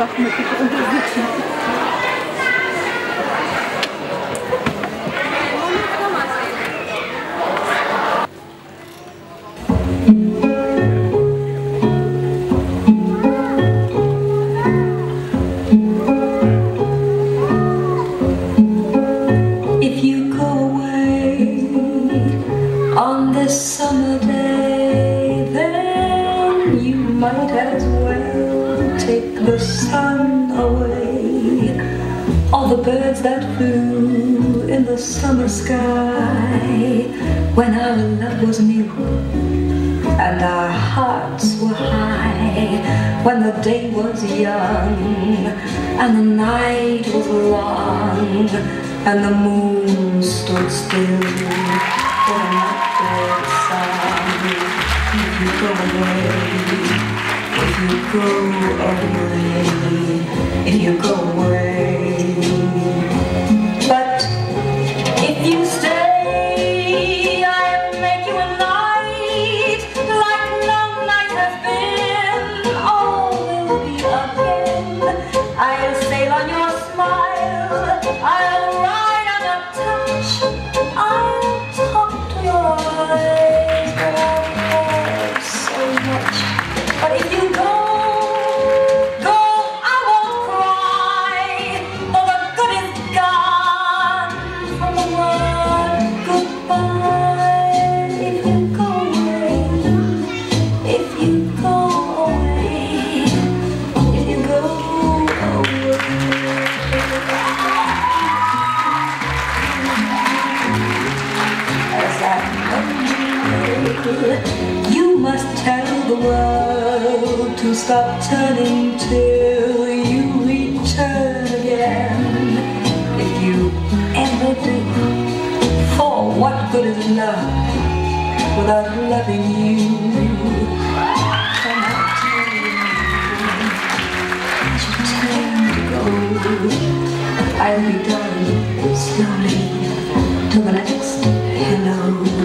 Schachmatte untersitzen. If you go away on this summer day, then you might as well the sun away. All the birds that flew in the summer sky when our love was new and our hearts were high when the day was young and the night was long and the moon stood still for a song. If go away, you go away, if you go away. Know you must tell the world to stop turning till you return again. If you ever do, for what good is love without loving you? I'll be done slowly to the next Hello.